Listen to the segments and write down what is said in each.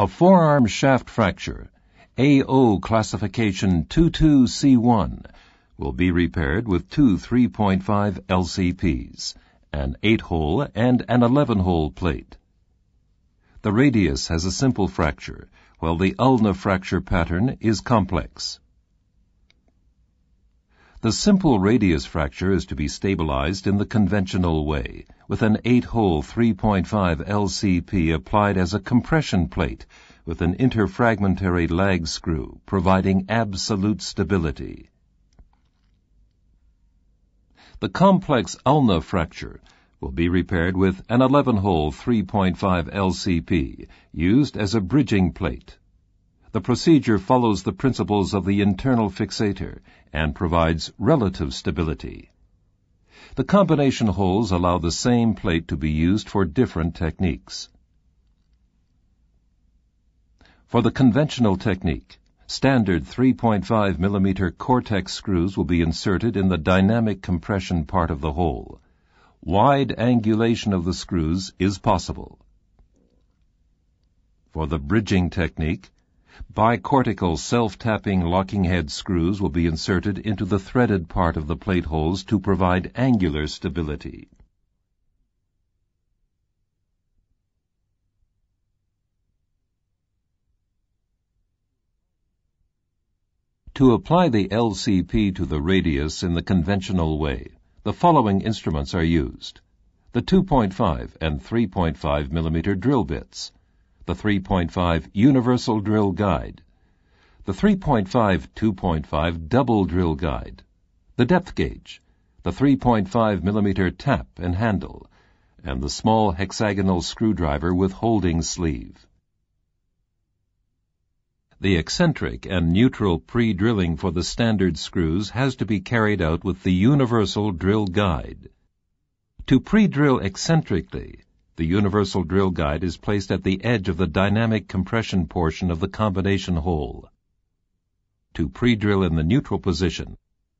A forearm shaft fracture, AO classification 22C1, will be repaired with two 3.5 LCPs, an 8-hole and an 11-hole plate. The radius has a simple fracture, while the ulna fracture pattern is complex. The simple radius fracture is to be stabilized in the conventional way, with an 8-hole 3.5 LCP applied as a compression plate with an interfragmentary lag screw, providing absolute stability. The complex ulna fracture will be repaired with an 11-hole 3.5 LCP used as a bridging plate. The procedure follows the principles of the internal fixator and provides relative stability. The combination holes allow the same plate to be used for different techniques. For the conventional technique, standard 3.5 mm Cortex screws will be inserted in the dynamic compression part of the hole. Wide angulation of the screws is possible. For the bridging technique, Bicortical self-tapping locking head screws will be inserted into the threaded part of the plate holes to provide angular stability. To apply the LCP to the radius in the conventional way, the following instruments are used. The 2.5 and 3.5 millimeter drill bits, the 3.5 Universal Drill Guide, the 3.5 2.5 Double Drill Guide, the depth gauge, the 3.5 millimeter tap and handle, and the small hexagonal screwdriver with holding sleeve. The eccentric and neutral pre-drilling for the standard screws has to be carried out with the Universal Drill Guide. To pre-drill eccentrically, the universal drill guide is placed at the edge of the dynamic compression portion of the combination hole. To pre-drill in the neutral position,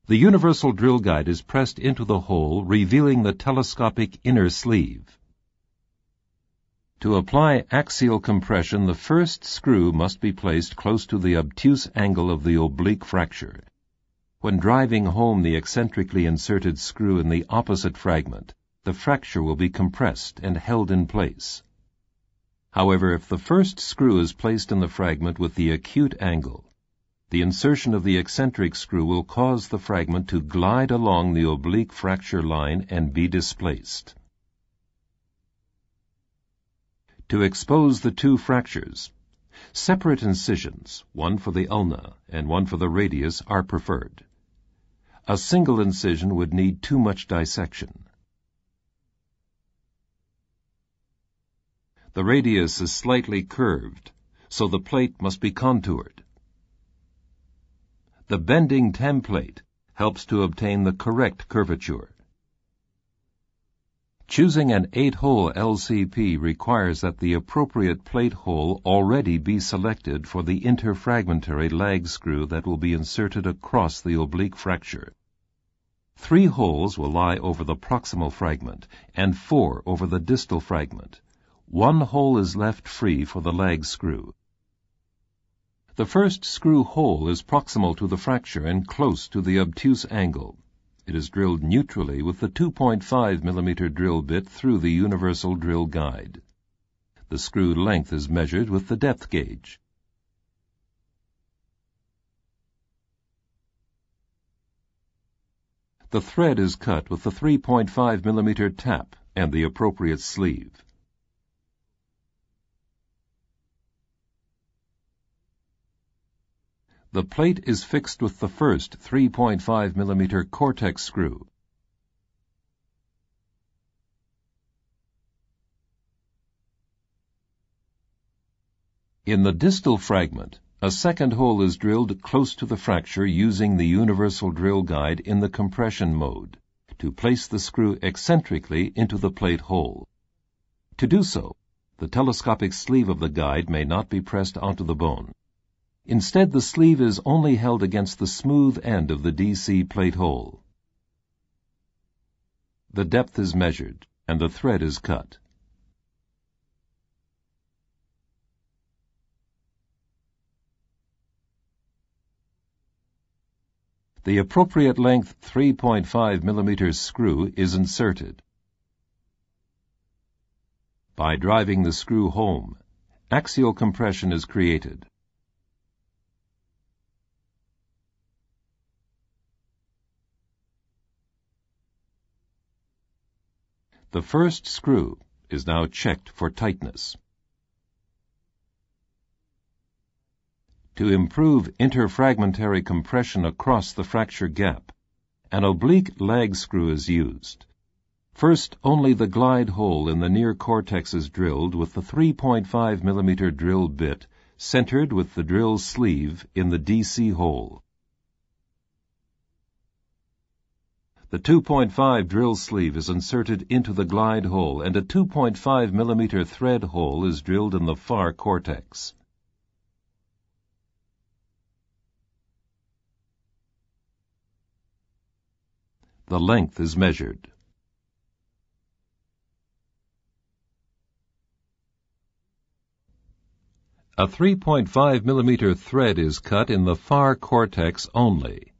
the universal drill guide is pressed into the hole, revealing the telescopic inner sleeve. To apply axial compression, the first screw must be placed close to the obtuse angle of the oblique fracture. When driving home the eccentrically inserted screw in the opposite fragment, the fracture will be compressed and held in place. However, if the first screw is placed in the fragment with the acute angle, the insertion of the eccentric screw will cause the fragment to glide along the oblique fracture line and be displaced. To expose the two fractures, separate incisions, one for the ulna and one for the radius, are preferred. A single incision would need too much dissection. The radius is slightly curved, so the plate must be contoured. The bending template helps to obtain the correct curvature. Choosing an 8-hole LCP requires that the appropriate plate hole already be selected for the interfragmentary lag screw that will be inserted across the oblique fracture. Three holes will lie over the proximal fragment and four over the distal fragment one hole is left free for the lag screw. The first screw hole is proximal to the fracture and close to the obtuse angle. It is drilled neutrally with the 2.5 millimeter drill bit through the universal drill guide. The screw length is measured with the depth gauge. The thread is cut with the 3.5 millimeter tap and the appropriate sleeve. The plate is fixed with the first 3.5 mm Cortex screw. In the distal fragment, a second hole is drilled close to the fracture using the universal drill guide in the compression mode to place the screw eccentrically into the plate hole. To do so, the telescopic sleeve of the guide may not be pressed onto the bone. Instead, the sleeve is only held against the smooth end of the DC plate hole. The depth is measured and the thread is cut. The appropriate length 3.5 mm screw is inserted. By driving the screw home, axial compression is created. The first screw is now checked for tightness. To improve interfragmentary compression across the fracture gap, an oblique lag screw is used. First, only the glide hole in the near cortex is drilled with the 3.5 mm drill bit centered with the drill sleeve in the DC hole. The 2.5 drill sleeve is inserted into the glide hole and a 2.5 millimeter thread hole is drilled in the far cortex. The length is measured. A 3.5 millimeter thread is cut in the far cortex only.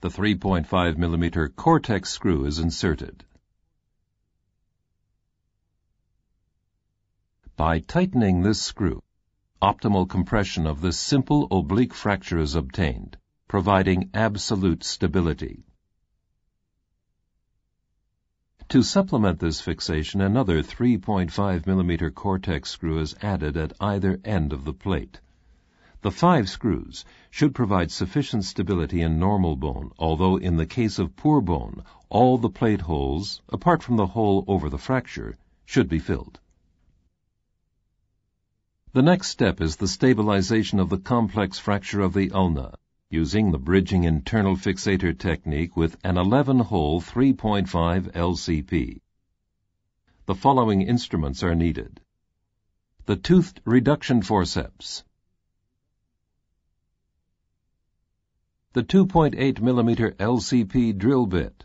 The 3.5 mm Cortex screw is inserted. By tightening this screw, optimal compression of this simple oblique fracture is obtained, providing absolute stability. To supplement this fixation, another 3.5 mm Cortex screw is added at either end of the plate. The five screws should provide sufficient stability in normal bone, although in the case of poor bone, all the plate holes, apart from the hole over the fracture, should be filled. The next step is the stabilization of the complex fracture of the ulna, using the bridging internal fixator technique with an 11-hole 3.5 LCP. The following instruments are needed. The toothed reduction forceps, the 2.8 millimeter LCP drill bit,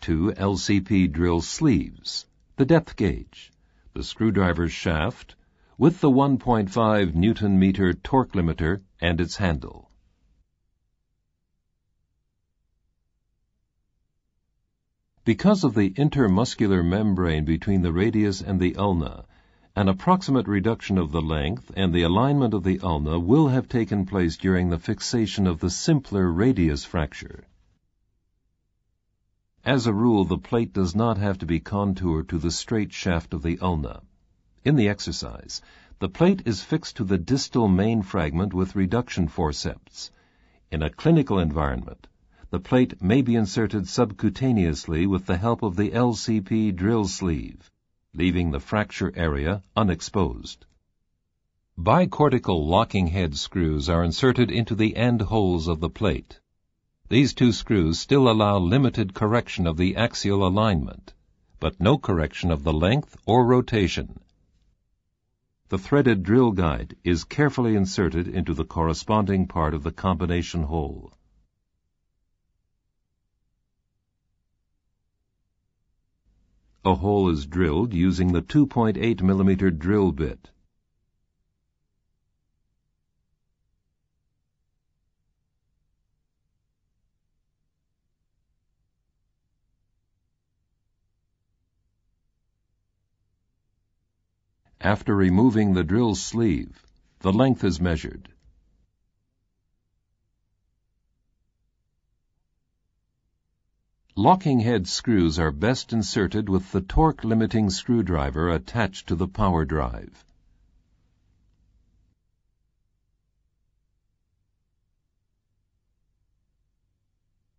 two LCP drill sleeves, the depth gauge, the screwdriver's shaft, with the 1.5 Newton meter torque limiter and its handle. Because of the intermuscular membrane between the radius and the ulna, an approximate reduction of the length and the alignment of the ulna will have taken place during the fixation of the simpler radius fracture. As a rule, the plate does not have to be contoured to the straight shaft of the ulna. In the exercise, the plate is fixed to the distal main fragment with reduction forceps. In a clinical environment, the plate may be inserted subcutaneously with the help of the LCP drill sleeve leaving the fracture area unexposed. Bicortical locking head screws are inserted into the end holes of the plate. These two screws still allow limited correction of the axial alignment, but no correction of the length or rotation. The threaded drill guide is carefully inserted into the corresponding part of the combination hole. A hole is drilled using the 2.8 millimeter drill bit. After removing the drill sleeve, the length is measured. Locking head screws are best inserted with the torque limiting screwdriver attached to the power drive.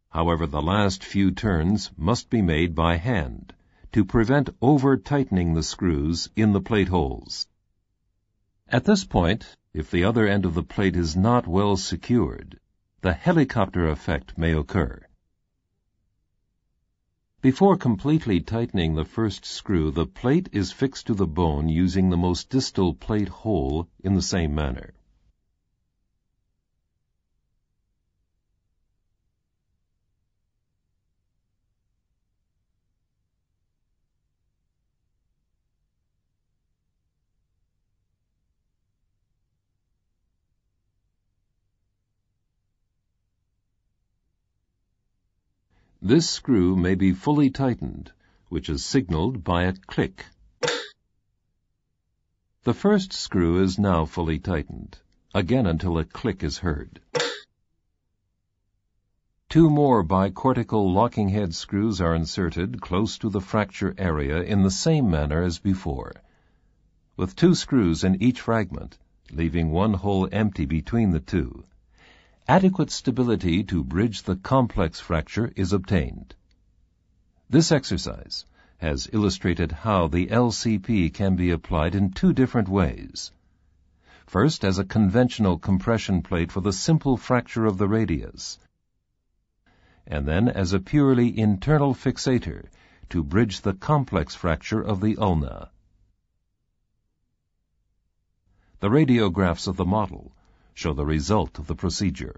However, the last few turns must be made by hand to prevent over-tightening the screws in the plate holes. At this point, if the other end of the plate is not well secured, the helicopter effect may occur. Before completely tightening the first screw, the plate is fixed to the bone using the most distal plate hole in the same manner. This screw may be fully tightened, which is signaled by a click. The first screw is now fully tightened, again until a click is heard. Two more bicortical locking head screws are inserted close to the fracture area in the same manner as before. With two screws in each fragment, leaving one hole empty between the two, adequate stability to bridge the complex fracture is obtained. This exercise has illustrated how the LCP can be applied in two different ways. First, as a conventional compression plate for the simple fracture of the radius, and then as a purely internal fixator to bridge the complex fracture of the ulna. The radiographs of the model show the result of the procedure.